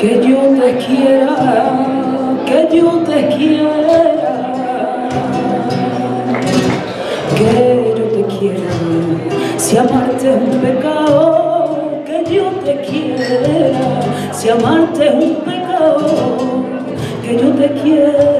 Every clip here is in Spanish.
que yo te quiera, que yo te quiera, que yo te quiera. Si amarte es un pecado, que yo te quiera. Si amarte es un pecado, que yo te quiera.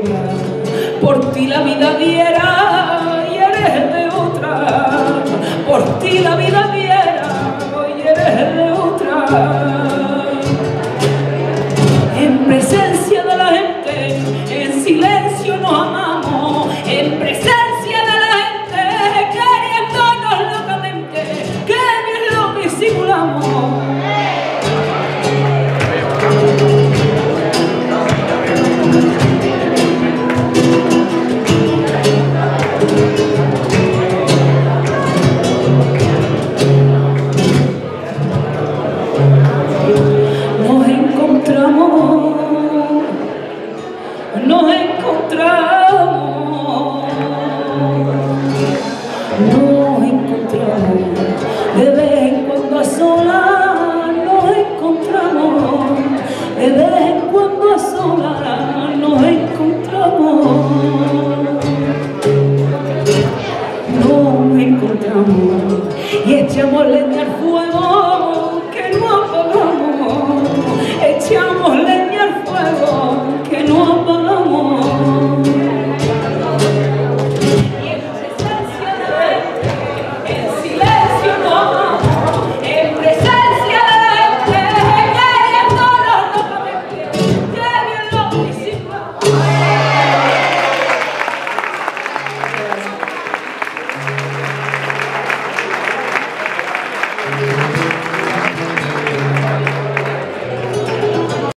echamos leña al fuego